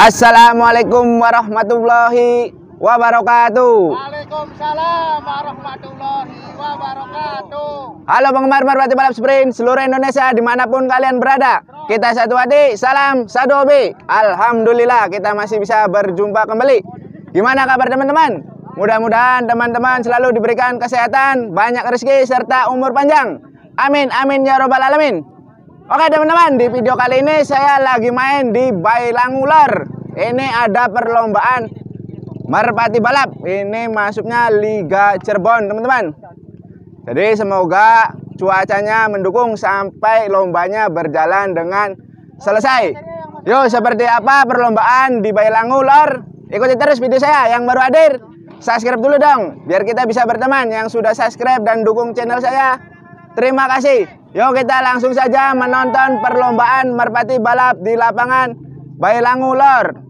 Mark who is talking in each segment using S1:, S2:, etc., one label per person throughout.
S1: Assalamualaikum warahmatullahi wabarakatuh.
S2: Waalaikumsalam warahmatullahi wabarakatuh.
S1: Halo penggemar Merpati Balap Sprint seluruh Indonesia di mana pun kalian berada. Kita satu hati, salam satu hobi. Alhamdulillah kita masih bisa berjumpa kembali. Gimana kabar teman-teman? Mudah-mudahan teman-teman selalu diberikan kesehatan, banyak rezeki serta umur panjang. Amin amin ya robbal alamin. Oke teman-teman, di video kali ini saya lagi main di Bailangular. Ini ada perlombaan merpati balap. Ini masuknya Liga Cirebon, teman-teman. Jadi semoga cuacanya mendukung sampai lombanya berjalan dengan selesai. Yuk, seperti apa perlombaan di Bailangular? Ikuti terus video saya yang baru hadir. Subscribe dulu dong, biar kita bisa berteman yang sudah subscribe dan dukung channel saya. Terima kasih. Yuk kita langsung saja menonton perlombaan merpati balap di lapangan Bailangulor.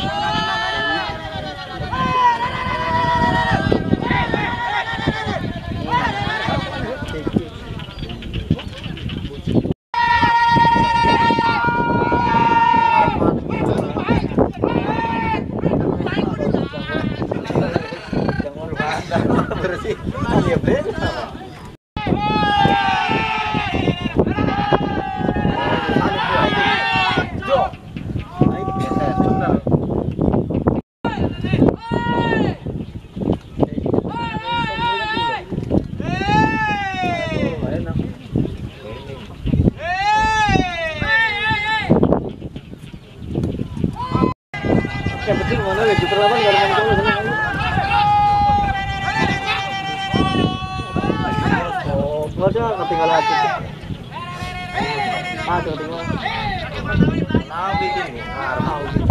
S3: Oh! Yang penting mana lagi terlawan gak ada main Oh, nggak ada ketinggalan aja. Ah, ketinggalan. Nah, bikin. Ah,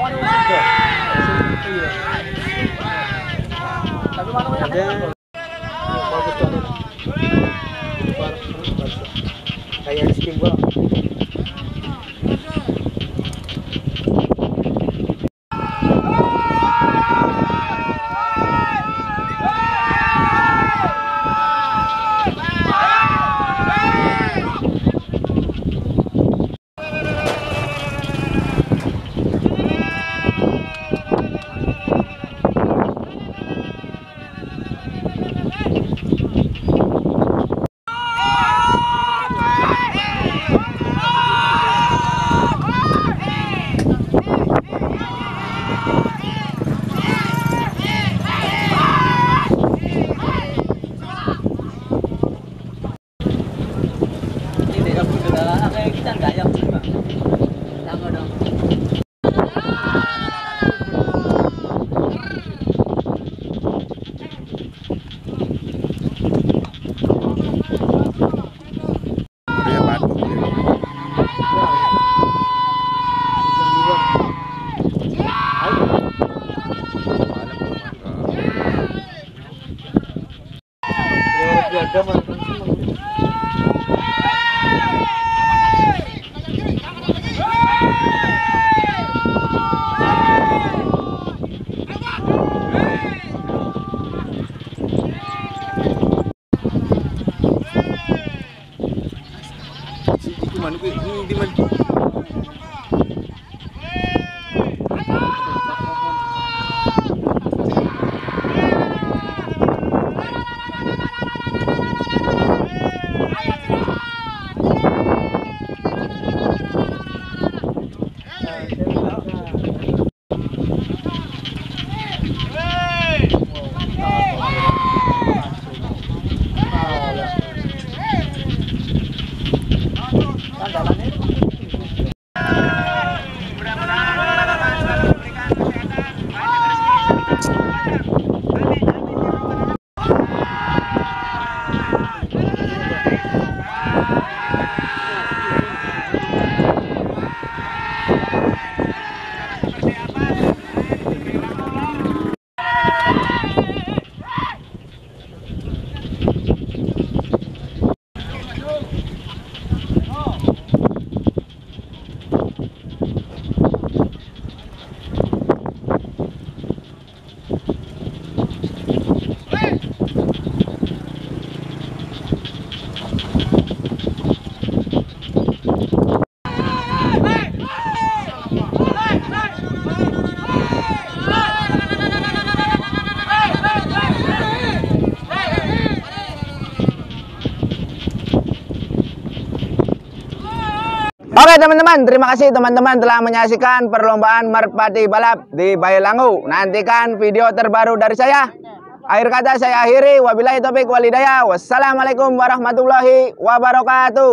S4: 对，所
S3: 以这。
S1: Oke teman-teman, terima kasih teman-teman telah menyaksikan perlombaan merpati balap di Bayolangu. Nantikan video terbaru dari saya. Akhir kata saya akhiri, wabillahi taufiq walhidayah. Wassalamualaikum warahmatullahi wabarakatuh.